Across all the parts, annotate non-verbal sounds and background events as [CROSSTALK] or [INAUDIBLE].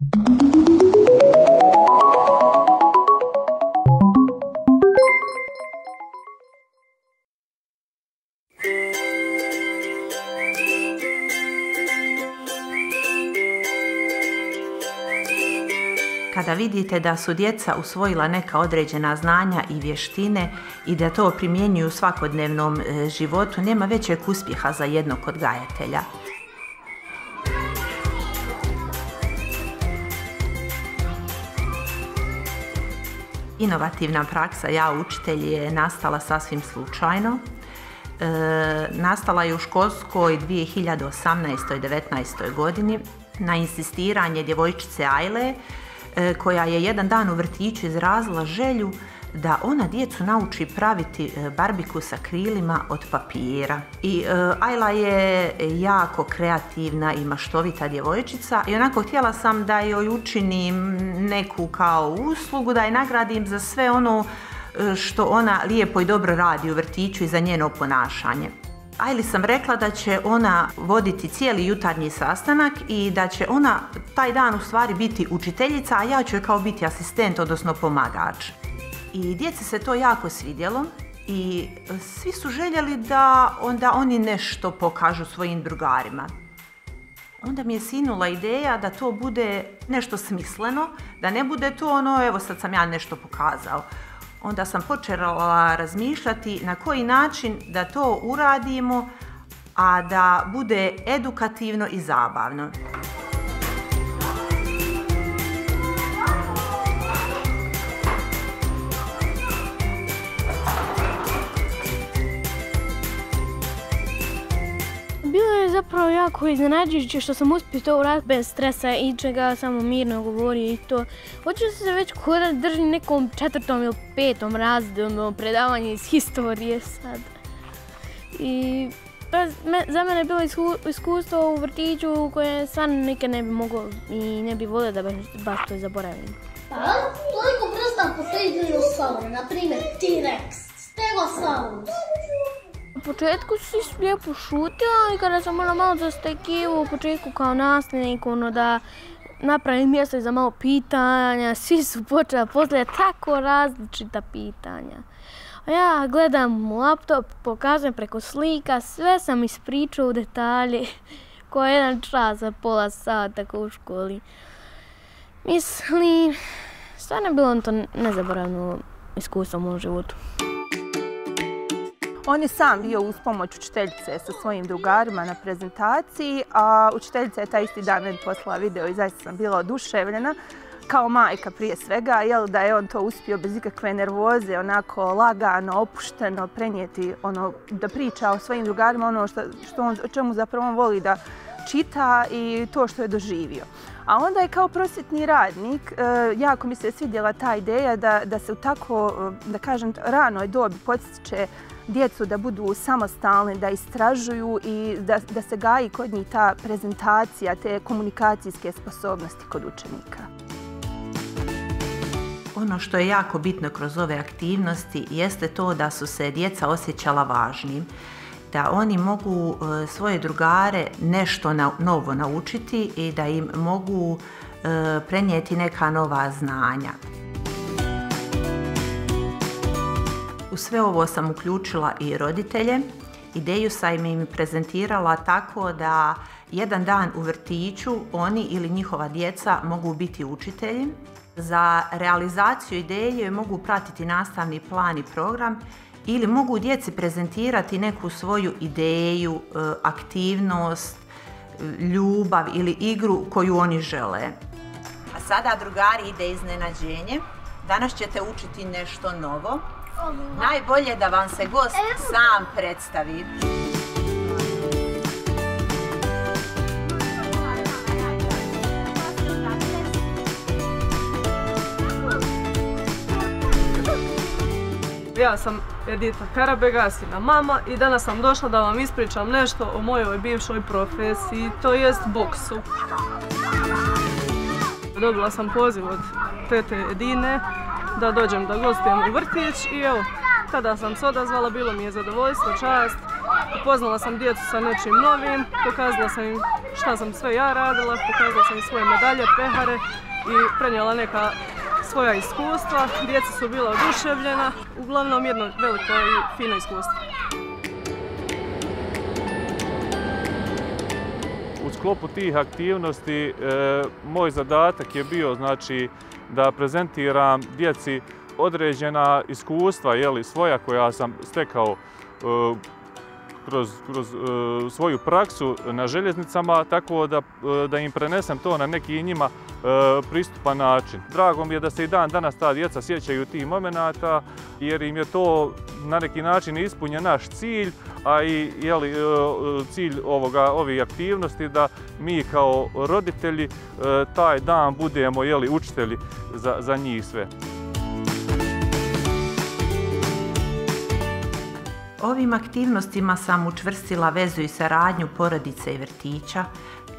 Kada vidite da su djeca usvojila neka određena znanja i vještine i da to primjenjuju u svakodnevnom e, životu, nema većeg uspjeha za jednog odgajatelja. Inovativna praksa Ja učitelj je nastala sasvim slučajno. E, nastala je u školskoj 2018. 19. godini na insistiranje djevojčice Ajle E, koja je jedan dan u vrtiću izrazila želju da ona djecu nauči praviti e, barbiku sa krilima od papira. I e, Ajla je jako kreativna i maštovita djevojčica i onako htjela sam da joj učinim neku kao uslugu, da je nagradim za sve ono što ona lijepo i dobro radi u vrtiću i za njeno ponašanje. Ajli sam rekla da će ona voditi cijeli jutarnji sastanak i da će ona taj dan u stvari biti učiteljica, a ja ću je kao biti asistent, odnosno pomagač. I djeci se to jako svidjelo i svi su željeli da onda oni nešto pokažu svojim drugarima. Onda mi je sinula ideja da to bude nešto smisleno, da ne bude to ono, evo sad sam ja nešto pokazao onda sam počela razmišljati na koji način da to uradimo, a da bude edukativno i zabavno. Jako iznenađujuće što sam uspio to uraditi bez stresa i čega samo mirno govori i to. Hoću se već kod držim nekom četvrtom ili petom razredu predavanje iz historije sad. I pa, za mene je bilo iskustvo u vrtiću koje stvarno nikad ne bi mogao i ne bi volio da baš to zaboravim. Pa toliko vrsta postoji dinosaura, na primjer T-Rex, Stegosaurus, u početku si lijepo šutila i kada sam ona malo zastekivo u početku kao nastavnik, ono da napravim mjesto za malo pitanja, [LAUGHS] svi su počeli postavljati tako različita pitanja. A ja gledam laptop, pokazujem preko slika, sve sam ispričao u detalje, [LAUGHS] ko jedan čas za pola sata u školi. Mislim, stvarno je bilo to nezaboravno iskustvo u mom životu. On je sam bio uz pomoć učiteljice sa svojim drugarima na prezentaciji, a učiteljica je taj isti dan meni poslala video i zaista sam bila oduševljena kao majka prije svega, jel da je on to uspio bez ikakve nervoze, onako lagano, opušteno prenijeti, ono, da priča o svojim drugarima, ono što, što on, o čemu zapravo on voli da čita i to što je doživio. A onda je kao prosvjetni radnik, e, jako mi se svidjela ta ideja da, se u tako, da kažem, ranoj dobi podsjeće djecu da budu samostalni, da istražuju i da se gaji kod njih ta prezentacija, te komunikacijske sposobnosti kod učenika. Ono što je jako bitno kroz ove aktivnosti jeste to da su se djeca osjećala važnim, da oni mogu e, svoje drugare nešto novo naučiti i da im mogu e, prenijeti neka nova znanja. U sve ovo sam uključila i roditelje. Ideju sam im prezentirala tako da jedan dan u vrtiću oni ili njihova djeca mogu biti učitelji. Za realizaciju ideje mogu pratiti nastavni plan i program ili mogu djeci prezentirati neku svoju ideju, e, aktivnost, ljubav ili igru koju oni žele. A sada drugari ide iznenađenje. Danas ćete učiti nešto novo. Najbolje da vam se gost sam predstavi. Ja sam Edita Karabegasina mama i danas sam došla da vam ispričam nešto o mojoj bivšoj profesiji, to jest boksu. Dobila sam poziv od tete Edine da dođem da gostujem u vrtić i evo, tada sam se odazvala, bilo mi je zadovoljstvo, čast. Upoznala sam djecu sa nečim novim, pokazala sam im šta sam sve ja radila, pokazala sam i svoje medalje, pehare i prenijela neka svoja iskustva. Djeca su bila oduševljena, uglavnom jedno veliko i fino iskustvo. U sklopu tih aktivnosti e, moj zadatak je bio znači da prezentiram djeci određena iskustva jeli, svoja koja sam stekao e, kroz, kroz e, svoju praksu na željeznicama, tako da, da im prenesem to na neki njima pristupan način. Drago mi je da se i dan danas ta djeca sjećaju tih momenata, jer im je to na neki način ispunjen naš cilj, a i jeli, cilj ovoga, ovih aktivnosti da mi kao roditelji taj dan budemo jeli, učitelji za, za njih sve. Ovim aktivnostima sam učvrstila vezu i saradnju porodice i vrtića,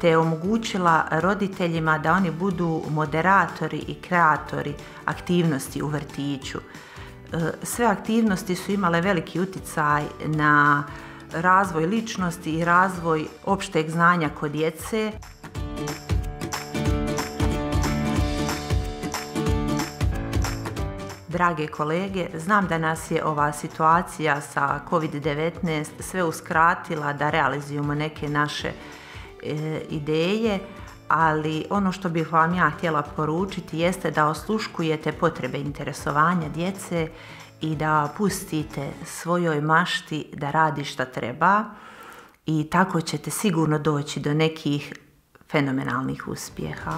te omogućila roditeljima da oni budu moderatori i kreatori aktivnosti u vrtiću. E, sve aktivnosti su imale veliki uticaj na razvoj ličnosti i razvoj opšteg znanja kod djece. Drage kolege, znam da nas je ova situacija sa COVID-19 sve uskratila da realizujemo neke naše ideje, ali ono što bih vam ja htjela poručiti jeste da osluškujete potrebe interesovanja djece i da pustite svojoj mašti da radi šta treba i tako ćete sigurno doći do nekih fenomenalnih uspjeha.